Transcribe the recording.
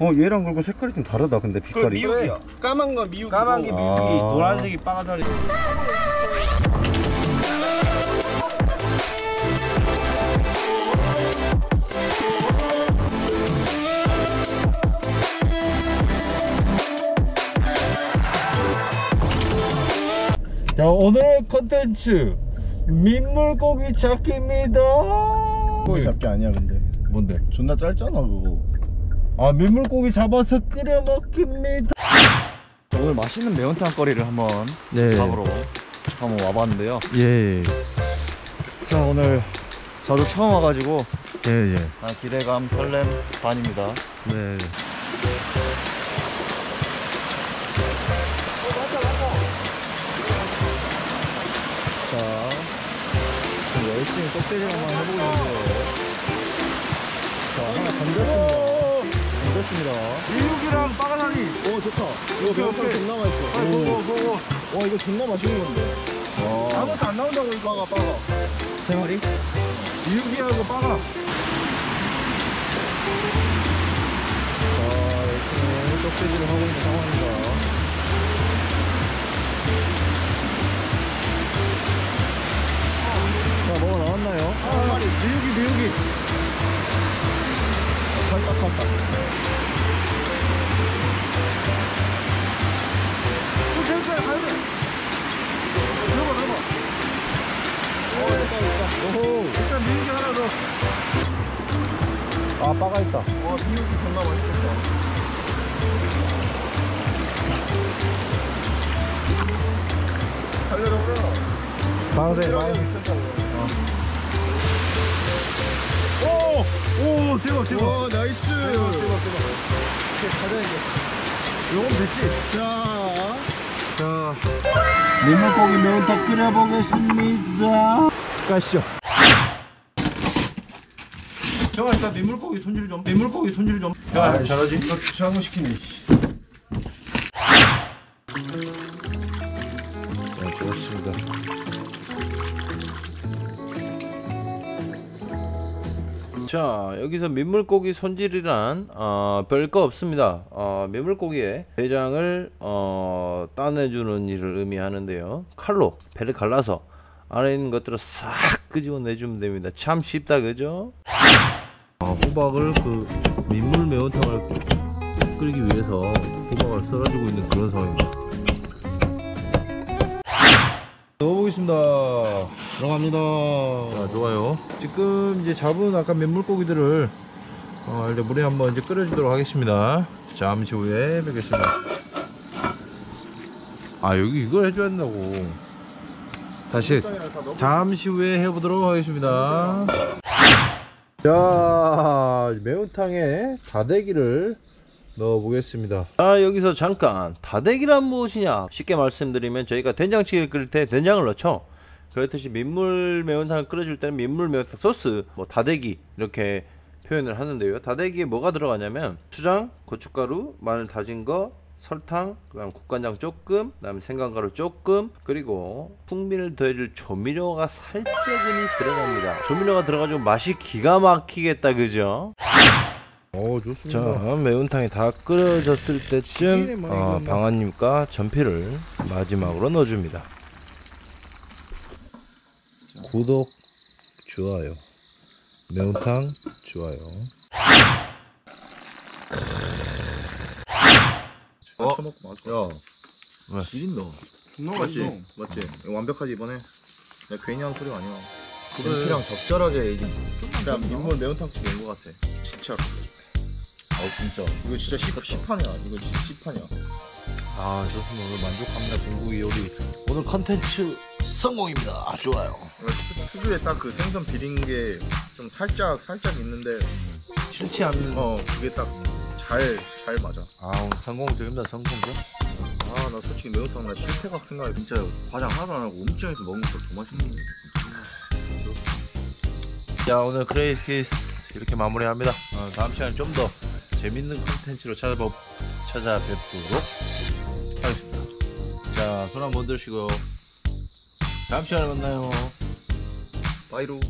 어 얘랑 그리고 색깔이 좀 다르다 근데 빛깔이 미육이야. 까만 건 미육이고 까만 게 미육이, 아. 노란색이 빠가사리. 자 오늘의 컨텐츠 민물고기 찾기입니다. 고기 잡기 아니야 근데 뭔데? 존나 짧잖아 그거 아 민물고기 잡아서 끓여 먹습니다. 오늘 맛있는 매운탕 거리를 한번 네. 잡으러 한번 와봤는데요 예. 자 오늘 저도 처음 와가지고 예, 예. 아, 기대감 설렘 반입니다 네. 자 열심히 한번 해보고 있는데요 자 하나 던졌습니다 던졌습니다 미육이랑 빠가사리. 오 좋다 이거 오케이. 존나 맛있어 아, 오. 보고 보고. 와 이거 존나 맛있는 건데 와 아무것도 안 나온다고 이거. 빠가 빠가 세 마리? 미육이하고 빠가. 자 열심히 떡대질을 하고 있는 상황입니다 자 뭐가 나왔나요? 한 마리. 미육이 미육이. 살짝 오호 일단 미육이 하나 더. 아 빠가 있다 와 미육이 존나 맛있겠다 살려라 그래 방생 오! 오 대박 대박. 와 nice 대박 대박. 요건 됐지? 자 자 민물고기 매운탕 끓여보겠습니다 가시죠. 형아 일단 민물고기 손질 좀. 민물고기 손질 좀. 야 잘하지? 이거 귀찮은 거 시키네 씨. 네, 좋았습니다. 자, 여기서 민물고기 손질이란 어, 별거 없습니다. 어, 민물고기의 내장을 어, 따내주는 일을 의미하는데요. 칼로 배를 갈라서 안에 있는 것들을 싹 끄집어내주면 됩니다. 참 쉽다, 그죠? 어, 호박을 그 민물 매운탕을 끓이기 위해서 호박을 썰어주고 있는 그런 상황입니다. 넣어보겠습니다. 들어갑니다 자, 좋아요. 지금 이제 잡은 아까 민물고기들을 어, 이제 물에 한번 이제 끓여주도록 하겠습니다. 잠시 후에 뵙겠습니다. 아, 여기 이걸 해줘야 된다고. 다시 잠시 후에 해보도록 하겠습니다. 자, 매운탕에 다대기를 넣어 보겠습니다. 아, 여기서 잠깐 다대기란 무엇이냐? 쉽게 말씀드리면 저희가 된장찌개를 끓일 때 된장을 넣죠. 그렇듯이 민물 매운탕을 끓여줄 때는 민물 매운탕 소스, 뭐 다대기 이렇게 표현을 하는데요. 다대기에 뭐가 들어가냐면 수장, 고춧가루, 마늘 다진 거, 설탕, 그다음 국간장 조금, 그다음 생강가루 조금, 그리고 풍미를 더해줄 조미료가 살짝은 들어갑니다. 조미료가 들어가지고 맛이 기가 막히겠다, 그죠? 오 좋습니다 자, 매운탕이 다 끓여졌을 때쯤 어, 방아님과 전피를 마지막으로 넣어줍니다. 구독, 좋아요. 매운탕, 좋아요. 어? 쳐먹고 맞아 야, 왜? 지린다 존나 맞지? 맞지? 이거 완벽하지 이번에 내가 괜히 한 소리가 아니야 김치랑 적절하게 이게 진짜 민물 매운탕 집 온거 같아 진짜 아 진짜. 이거 진짜 시, 시판이야 이거 진짜 시판이야 아, 좋습니다. 오늘 만족합니다. 중국이 요리. 오늘 컨텐츠 성공입니다. 좋아요. 특유의 딱 그 생선 비린 게 좀 살짝 살짝 있는데 싫지 않는. 어 그게 딱 잘 잘 맞아. 아, 오늘 성공적입니다. 성공적. 아 나 솔직히 매운탕 나 실패각 생각해 진짜 과장 하나도 안 하고 음식점에서 먹는 거보다 더 맛있는 자 오늘 크레이스 케이스 이렇게 마무리합니다. 어, 다음 시간에 좀 더 재밌는 컨텐츠로 찾아뵙, 찾아뵙도록 하겠습니다. 자 손 한번 들시고 다음 시간에 만나요. 빠이루